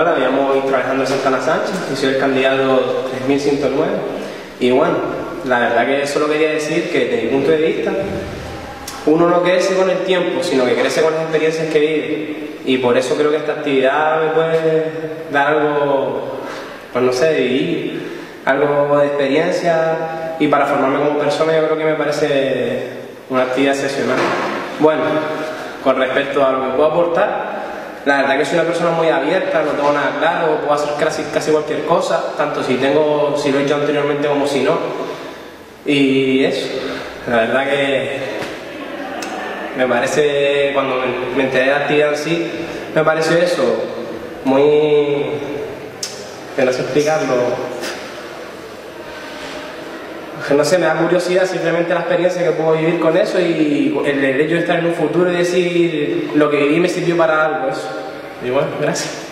Hola, me Víctor Alejandro Santana Sánchez y el candidato 3109. Y bueno, la verdad que solo quería decir que desde mi punto de vista, uno no crece con el tiempo, sino que crece con las experiencias que vive. Y por eso creo que esta actividad me puede dar algo, pues no sé, vivir, algo de experiencia y para formarme como persona yo creo que me parece una actividad excepcional. Bueno, con respecto a lo que puedo aportar, la verdad que soy una persona muy abierta, no tengo nada claro, puedo hacer casi, cualquier cosa, tanto si tengo, si lo he hecho anteriormente como si no. Y eso, la verdad que me parece, cuando me, enteré de la actividad en sí, me pareció eso, muy, que no sé explicarlo, no sé, me da curiosidad simplemente la experiencia que puedo vivir con eso y el hecho de estar en un futuro y decir lo que viví me sirvió para algo eso. Y bueno, gracias.